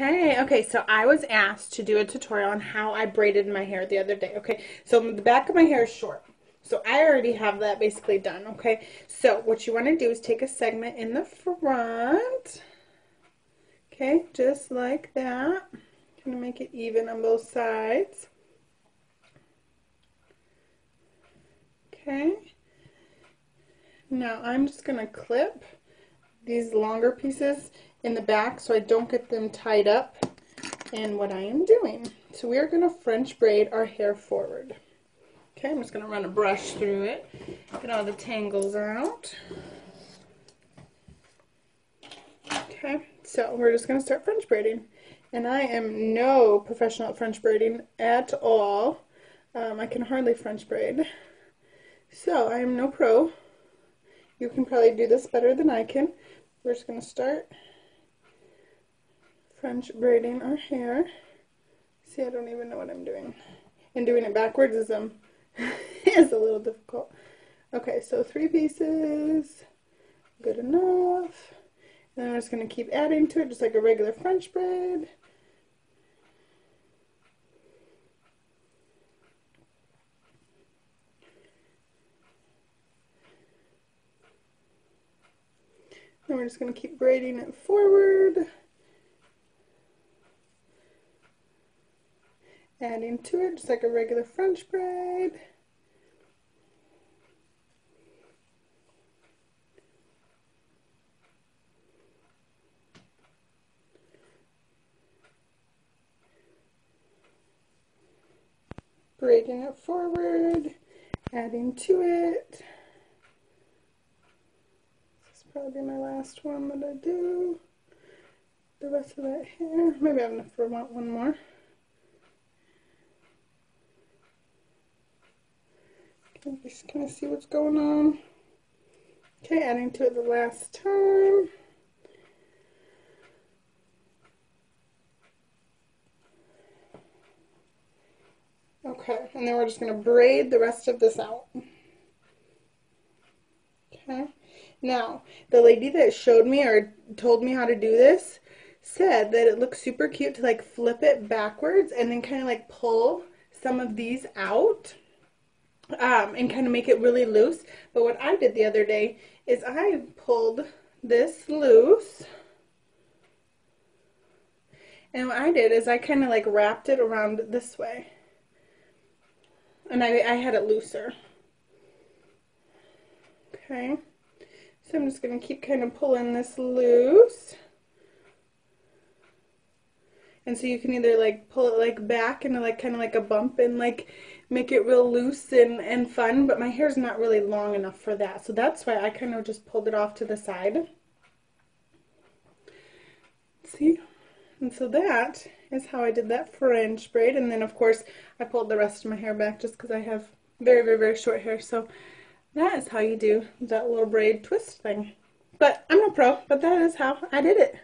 Hey, okay, so I was asked to do a tutorial on how I braided my hair the other day. Okay, so the back of my hair is short. So I already have that basically done, okay? So what you want to do is take a segment in the front. Okay, just like that. Gonna make it even on both sides. Okay. Now I'm just gonna clip these longer pieces in the back so I don't get them tied up in what I am doing. So we are going to French braid our hair forward. Okay, I'm just going to run a brush through it, get all the tangles out. Okay, so we're just going to start French braiding. And I am no professional at French braiding at all. Um, I can hardly French braid. So I am no pro. You can probably do this better than I can. We're just going to start French braiding our hair. See, I don't even know what I'm doing. And doing it backwards is, um, is a little difficult. Okay, so three pieces, good enough. And then I'm just going to keep adding to it just like a regular French braid. Then we're just going to keep braiding it forward. Adding to it just like a regular French braid. Braiding it forward, adding to it. This is probably my last one that I do. The rest of that hair, maybe I have enough for one more. Just kind of see what's going on. Okay, adding to it the last time. Okay, and then we're just going to braid the rest of this out. Okay. Now, the lady that showed me or told me how to do this said that it looks super cute to like flip it backwards and then kind of like pull some of these out um, and kind of make it really loose. But what I did the other day is I pulled this loose. And what I did is I kind of like wrapped it around this way. And I, I had it looser. Okay. So I'm just going to keep kind of pulling this loose. And so you can either like pull it like back into like kind of like a bump and like make it real loose and, and fun, but my hair's not really long enough for that. So that's why I kind of just pulled it off to the side. See? And so that is how I did that French braid. And then, of course, I pulled the rest of my hair back just because I have very, very, very short hair. So that is how you do that little braid twist thing. But I'm no pro, but that is how I did it.